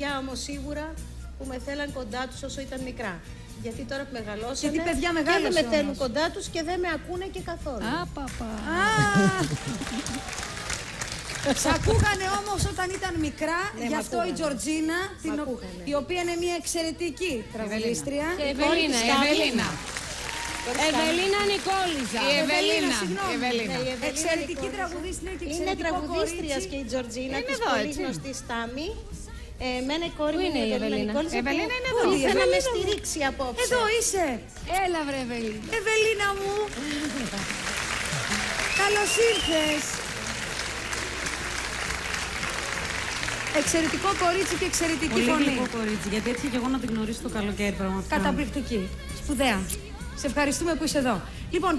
παιδιά όμως σίγουρα που με θέλαν κοντά τους όσο ήταν μικρά. Γιατί τώρα που μεγαλώσανε Γιατί παιδιά και δεν μεγάλωσε με θέλουν όμως. κοντά τους και δεν με ακούνε και καθόλου. Α, παπα. Α! Σ' ακούγανε όμως όταν ήταν μικρά, Ναι, γι' μ' αυτό η ακούγανε. Τζορτζίνα, την ο- ακούγανε. η οποία είναι μια εξαιρετική τραγουδίστρια. Και Ευελίνα, της Ευελίνα. Τώρα Ευελίνα Νικόλιζα. Η Ευελίνα, συγγνώμη. Η Ευελίνα. Ναι, η Ευελίνα Εξαιρετική Νικόλιζα. τραγουδίστρια και Είναι εξαιρετικό τραγουδίστριας κορίτσι. και η Τζορτζίνα, Είναι της εδώ, πολύ έτσι. γνωστής Στάμι. Ε, εμένα η κόρη Πού μου είναι η Ευελίνα; Νικόλιζα, Η Ευελίνα που- είναι που εδώ. ήρθε Η να με Ευελίνα μου. στηρίξει απόψε. Εδώ είσαι, Έλα βρε Ευελίνα. Ευελίνα μου. Καλώς ήρθες. Εξαιρετικό κορίτσι και εξαιρετική Πολύ φωνή. γλυκό κορίτσι, γιατί έτυχε και εγώ να την γνωρίσω το καλοκαίρι πραγματικά. Καταπληκτική. Σπουδαία. Σε ευχαριστούμε που είσαι εδώ. Λοιπόν,